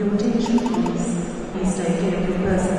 Your attention please. Please take care of your personal.